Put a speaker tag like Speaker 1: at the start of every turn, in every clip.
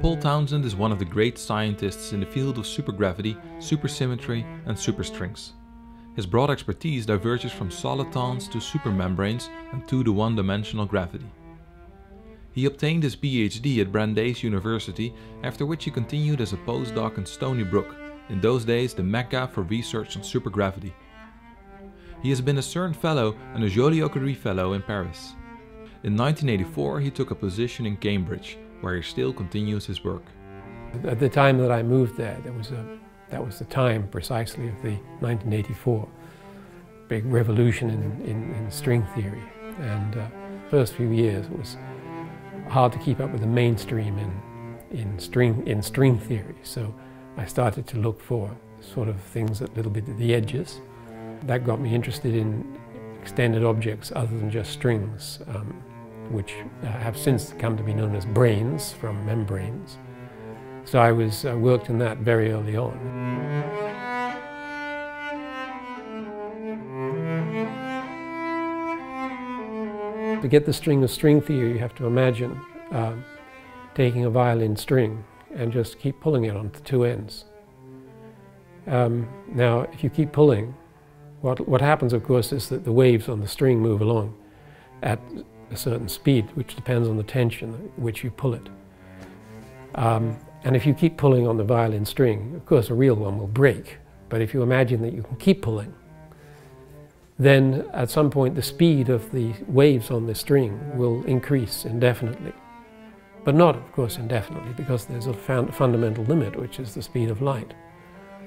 Speaker 1: Paul Townsend is one of the great scientists in the field of supergravity, supersymmetry, and superstrings. His broad expertise diverges from solitons to supermembranes and to one dimensional gravity. He obtained his PhD at Brandeis University, after which he continued as a postdoc in Stony Brook, in those days the mecca for research on supergravity. He has been a CERN Fellow and a Joliot-Curie Fellow in Paris. In 1984 he took a position in Cambridge, where he still continues his work.
Speaker 2: At the time that I moved there, there was a, that was the time precisely of the 1984 big revolution in, in, in string theory. And uh, first few years it was hard to keep up with the mainstream in, in, string, in string theory. So I started to look for sort of things at a little bit at the edges. That got me interested in extended objects other than just strings. Um, which uh, have since come to be known as branes from membranes. So I was uh, worked in that very early on. To get the string of string theory, you have to imagine um, taking a violin string and just keep pulling it on the two ends. Um, now, if you keep pulling, what, what happens, of course, is that the waves on the string move along at a certain speed, which depends on the tension at which you pull it. Um, and if you keep pulling on the violin string, of course a real one will break. But if you imagine that you can keep pulling, then at some point the speed of the waves on the string will increase indefinitely. But not, of course, indefinitely, because there's a fundamental limit, which is the speed of light.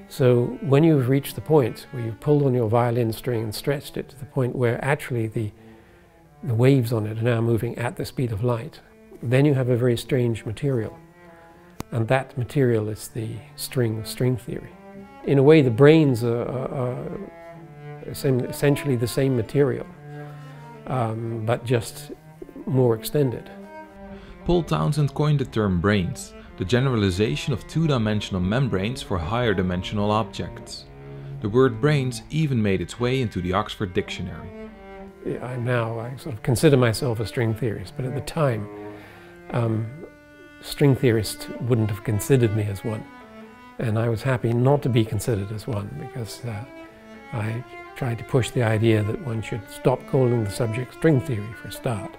Speaker 2: So when you've reached the point where you've pulled on your violin string and stretched it to the point where actually the the waves on it are now moving at the speed of light, then you have a very strange material. And that material is the string string theory. In a way, the branes are, are, are essentially the same material, um, but just more extended.
Speaker 1: Paul Townsend coined the term branes, the generalization of two-dimensional membranes for higher dimensional objects. The word branes even made its way into the Oxford Dictionary.
Speaker 2: I now I sort of consider myself a string theorist, but at the time, um, string theorists wouldn't have considered me as one. And I was happy not to be considered as one because uh, I tried to push the idea that one should stop calling the subject string theory for a start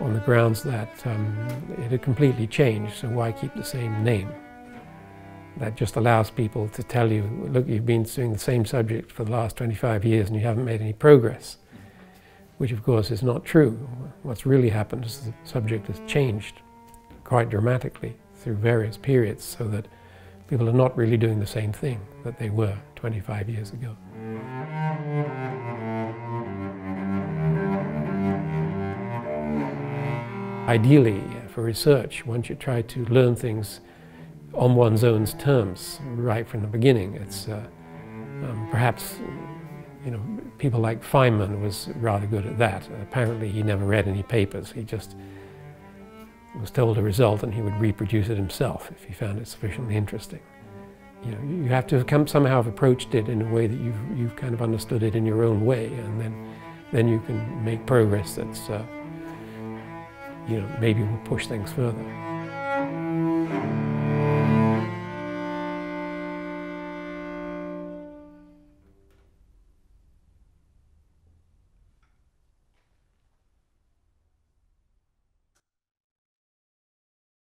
Speaker 2: on the grounds that um, it had completely changed, so why keep the same name? That just allows people to tell you, look, you've been doing the same subject for the last 25 years and you haven't made any progress which of course is not true. What's really happened is the subject has changed quite dramatically through various periods so that people are not really doing the same thing that they were 25 years ago. Ideally, for research, one should try to learn things on one's own terms right from the beginning. It's uh, um, perhaps you know, people like Feynman was rather good at that. Apparently he never read any papers. He just was told a result and he would reproduce it himself if he found it sufficiently interesting. You know, you have to come, somehow have approached it in a way that you've, you've kind of understood it in your own way and then, then you can make progress that's, uh, you know, maybe will push things further.